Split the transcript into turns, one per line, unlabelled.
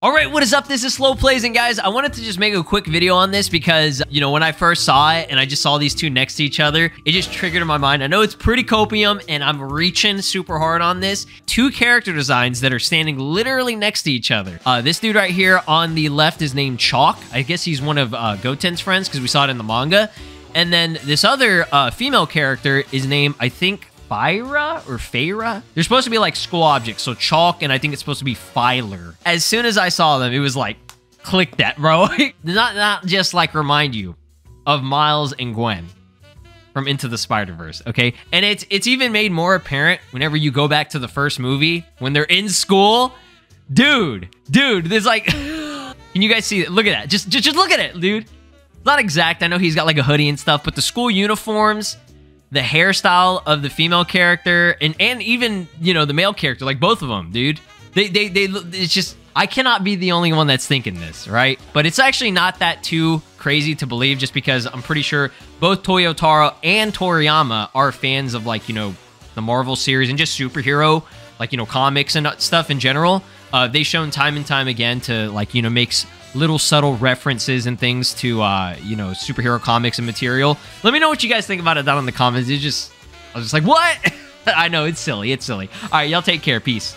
All right, what is up? This is SLOplayz, and guys, I wanted to just make a quick video on this because, you know, when I first saw it and I just saw these two next to each other, it just triggered in my mind. I know it's pretty copium, and I'm reaching super hard on this. Two character designs that are standing literally next to each other. Uh, this dude right here on the left is named Chalk. I guess he's one of uh, Goten's friends because we saw it in the manga. And then this other uh, female character is named, I think, Fyra or Feyra? They're supposed to be like school objects, so chalk, and I think it's supposed to be Filer. As soon as I saw them, it was like, click that, bro. not not just like remind you of Miles and Gwen from Into the Spider-Verse, okay? And it's it's even made more apparent whenever you go back to the first movie when they're in school. Dude, dude, there's like Can you guys see it? Look at that. Just, just just look at it, dude. not exact. I know he's got like a hoodie and stuff, but the school uniforms the hairstyle of the female character and and even you know the male character like both of them dude. They they, they it's just i cannot be the only one that's thinking this right? But it's actually not that too crazy to believe just because i'm pretty sure both toyotaro and toriyama are fans of like you know the marvel series and just superhero like you know comics and stuff in general. Uh, they've shown time and time again to like you know makes little subtle references and things to uh, you know superhero comics and material. Let me know what you guys think about it down in the comments. It's just I was just like, what? I know it's silly. It's silly. All right, y'all take care. Peace.